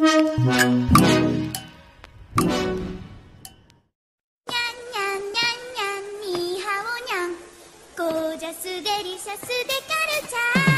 ニャンニャンニャンニャンニーハオニャンゴージャスデリシャスでカルチャー